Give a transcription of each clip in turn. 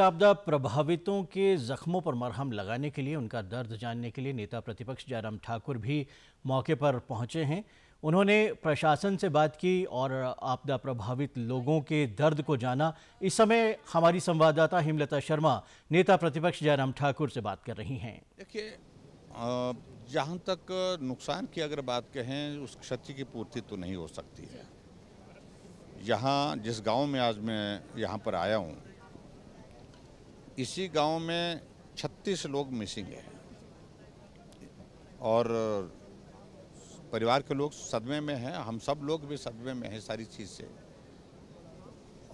आपदा प्रभावितों के जख्मों पर मरहम लगाने के लिए, उनका दर्द जानने के लिए नेता प्रतिपक्ष जयराम ठाकुर भी मौके पर पहुँचे हैं। उन्होंने प्रशासन से बात की और आपदा प्रभावित लोगों के दर्द को जाना। इस समय हमारी संवाददाता हिमलता शर्मा, नेता प्रतिपक्ष जयराम ठाकुर से बात कर रही हैं। देखिए जहाँ तक नुकसान की अगर बात कहें, उस क्षति की पूर्ति तो नहीं हो सकती है। यहाँ जिस गाँव में आज मैं यहाँ पर आया हूँ इसी गाँव में 36 लोग मिसिंग हैं। और, परिवार के लोग सदमे में हैं, हम सब लोग भी सदमे में हैं सारी चीज़ से।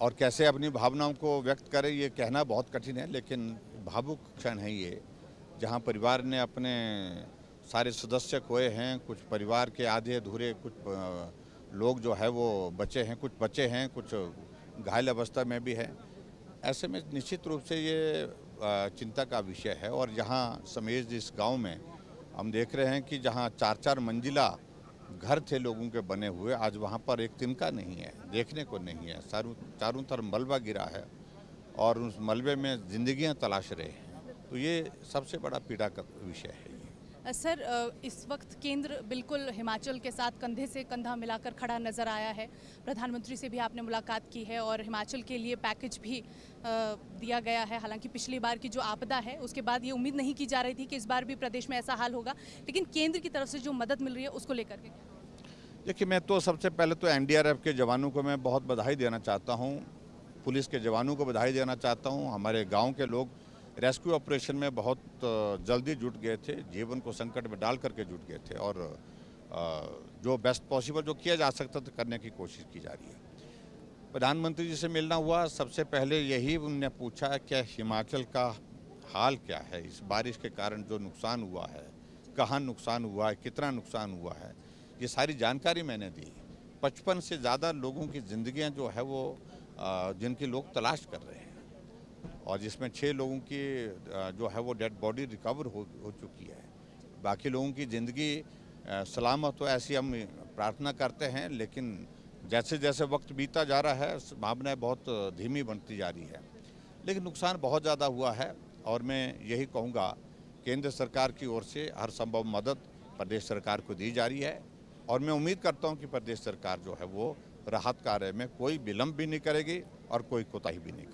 और कैसे अपनी भावनाओं को व्यक्त करें, ये कहना बहुत कठिन है, लेकिन भावुक क्षण है ये, जहाँ परिवार ने अपने सारे सदस्य खोए हैं, कुछ परिवार के आधे अधूरे, कुछ लोग जो है वो बचे हैं, कुछ बचे हैं, कुछ घायल अवस्था में भी है। ऐसे में निश्चित रूप से ये चिंता का विषय है और जहाँ समेज इस गाँव में हम देख रहे हैं कि जहाँ चार चार मंजिला घर थे लोगों के बने हुए, आज वहाँ पर एक तिनका नहीं है, देखने को नहीं है। चारों चारों तरफ़ मलबा गिरा है और उस मलबे में जिंदगियाँ तलाश रहे हैं। तो ये सबसे बड़ा पीड़ा का विषय है। सर इस वक्त केंद्र बिल्कुल हिमाचल के साथ कंधे से कंधा मिलाकर खड़ा नज़र आया है। प्रधानमंत्री से भी आपने मुलाकात की है और हिमाचल के लिए पैकेज भी दिया गया है। हालाँकि पिछली बार की जो आपदा है, उसके बाद ये उम्मीद नहीं की जा रही थी कि इस बार भी प्रदेश में ऐसा हाल होगा। लेकिन केंद्र की तरफ़ से जो मदद मिल रही है, उसको लेकर के देखिए, मैं तो सबसे पहले तो एनडीआरएफ के जवानों को मैं बहुत बधाई देना चाहता हूँ। पुलिस के जवानों को बधाई देना चाहता हूँ। हमारे गाँव के लोग रेस्क्यू ऑपरेशन में बहुत जल्दी जुट गए थे, जीवन को संकट में डाल करके जुट गए थे और जो बेस्ट पॉसिबल जो किया जा सकता था करने की कोशिश की जा रही है। प्रधानमंत्री जी से मिलना हुआ। सबसे पहले यही उनने पूछा कि हिमाचल का हाल क्या है? इस बारिश के कारण जो नुकसान हुआ है, कहाँ नुकसान हुआ है, कितना नुकसान हुआ है, ये सारी जानकारी मैंने दी। पचपन से ज़्यादा लोगों की ज़िंदगियाँ जो है वो जिनकी लोग तलाश कर रहे हैं। और जिसमें छः लोगों की जो है वो डेड बॉडी रिकवर हो हो चुकी है। बाकी लोगों की ज़िंदगी सलामत हो ऐसी हम प्रार्थना करते हैं, लेकिन जैसे जैसे वक्त बीता जा रहा है भावनाएँ बहुत धीमी बनती जा रही है। लेकिन नुकसान बहुत ज़्यादा हुआ है, और मैं यही कहूँगा, केंद्र सरकार की ओर से हर संभव मदद प्रदेश सरकार को दी जा रही है, और मैं उम्मीद करता हूँ कि प्रदेश सरकार जो है वो राहत कार्य में कोई विलम्ब भी नहीं करेगी और कोई कोताही भी नहीं करेगी।